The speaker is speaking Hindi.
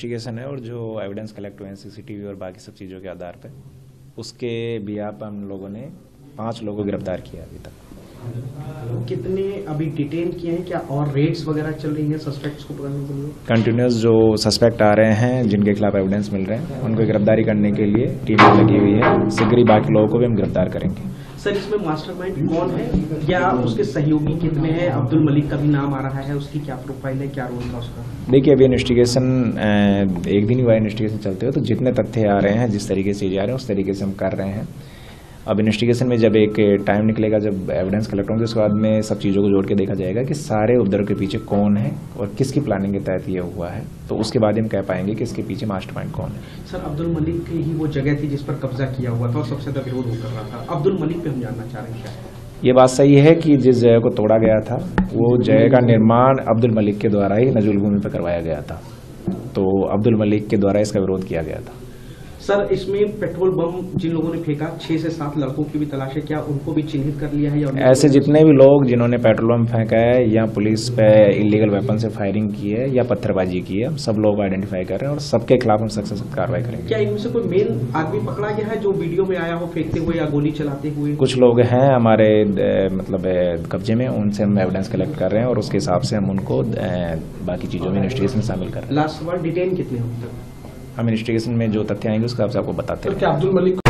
इन्वेस्टिगेशन है और जो एविडेंस कलेक्ट हुए हैं सीसीटीवी और बाकी सब चीज़ों के आधार पे उसके बिया पर हम लोगों ने पाँच लोगों को गिरफ़्तार किया अभी तक। कितने अभी डिटेन किए हैं? क्या और रेड्स वगैरह चल रही हैं सस्पेक्ट्स को पकड़ने के लिए? कंटिन्यूस जो सस्पेक्ट आ रहे हैं जिनके खिलाफ एविडेंस मिल रहे हैं उनको गिरफ्तारी करने के लिए टीम लगी हुई है। शीघ्र ही बाकी लोगों को भी हम गिरफ़्तार करेंगे। सर, इसमें मास्टरमाइंड कौन है? या उसके सहयोगी कितने हैं? अब्दुल मलिक का भी नाम आ रहा है, उसकी क्या प्रोफ़ाइल है, क्या रोल था उसका? देखिए, अभी इन्वेस्टिगेशन एक दिन ही हुआ इन्वेस्टिगेशन चलते हुए तो जितने तथ्य आ रहे हैं, जिस तरीके से जा रहे हैं, उस तरीके से हम कर रहे हैं। अब इन्वेस्टिगेशन में जब एक टाइम निकलेगा जब एविडेंस कलेक्ट होंगे उसके बाद में सब चीज़ों को जोड़ के देखा जाएगा कि सारे उपद्रव के पीछे कौन है और किसकी प्लानिंग के तहत ये हुआ है। तो उसके बाद हम कह पाएँगे कि इसके पीछे मास्टरमाइंड कौन है। सर अब्दुल मलिक की ही वो जगह थी जिस पर कब्जा किया हुआ था और सबसे ज़्यादा विरोध वो कर रहा था। अब्दुल मलिक पे हम जानना चाह रहे हैं क्या? ये बात सही है कि जिस जगह को तोड़ा गया था वो जगह का निर्माण अब्दुल मलिक के द्वारा ही नजुल भूमि पर करवाया गया था। तो अब्दुल मलिक के द्वारा इसका विरोध किया गया था। सर इसमें पेट्रोल बम जिन लोगों ने फेंका छह से सात लड़कों की भी तलाश है क्या उनको भी चिन्हित कर लिया है या ऐसे जितने भी लोग जिन्होंने पेट्रोल बम फेंका है या पुलिस पे इलीगल वेपन से फायरिंग की है या पत्थरबाजी की है हम सब लोग आइडेंटिफाई कर रहे हैं और सबके खिलाफ हम सख्त सख्त कार्रवाई करेंगे। क्या इनमें से कोई मेन आदमी पकड़ा गया है जो वीडियो में आया हो फेंकते हुए या गोली चलाते हुए? कुछ लोग हैं हमारे मतलब कब्जे में उनसे हम एविडेंस कलेक्ट कर रहे हैं और उसके हिसाब से हम उनको बाकी चीज़ों में इन्वेस्टिगेशन में शामिल कर रहे हैं। लास्ट सवाल डिटेन कितने हो तक? हम इन्वेस्टिगेशन में जो तथ्य आएँगे उसका हिसाब से आपको बताते सर हैं क्या अब्दुल मलिक